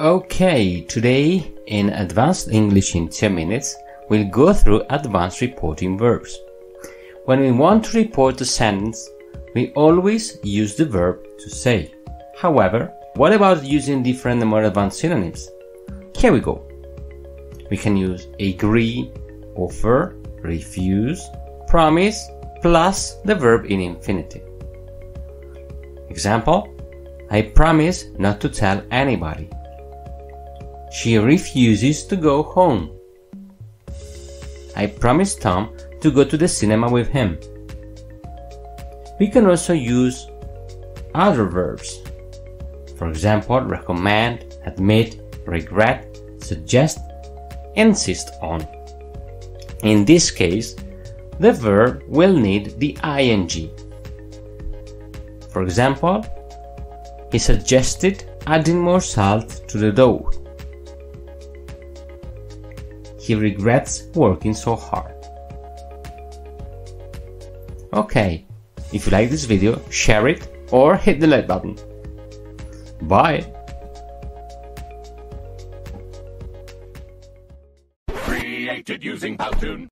Okay, today in Advanced English in 10 minutes, we'll go through advanced reporting verbs. When we want to report a sentence, we always use the verb to say. However, what about using different and more advanced synonyms? Here we go. We can use agree, offer, refuse, promise, plus the verb in infinitive. Example, I promise not to tell anybody. She refuses to go home. I promised Tom to go to the cinema with him. We can also use other verbs. For example, recommend, admit, regret, suggest, insist on. In this case, the verb will need the ing. For example, he suggested adding more salt to the dough. He regrets working so hard. Okay, if you like this video, share it or hit the like button. Bye! Created using Powtoon.